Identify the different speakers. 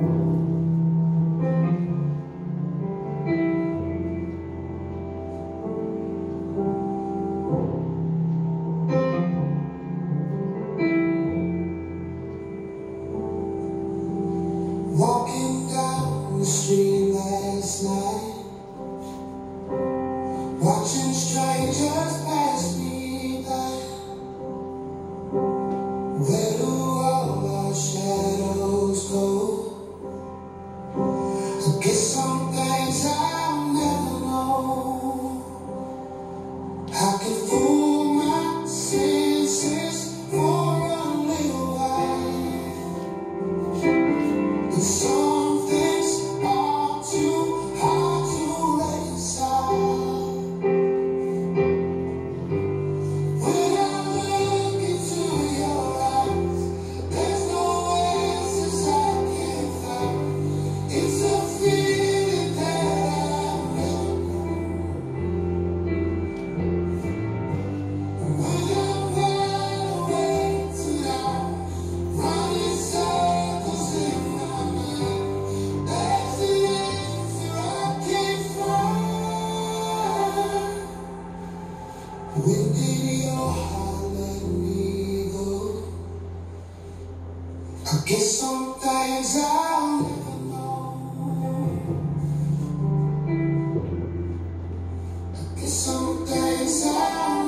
Speaker 1: Walking down the street last night Watching strangers pass me by. They knew all our Within your heart, let me go. I guess sometimes I'll never know. Sometimes I'll.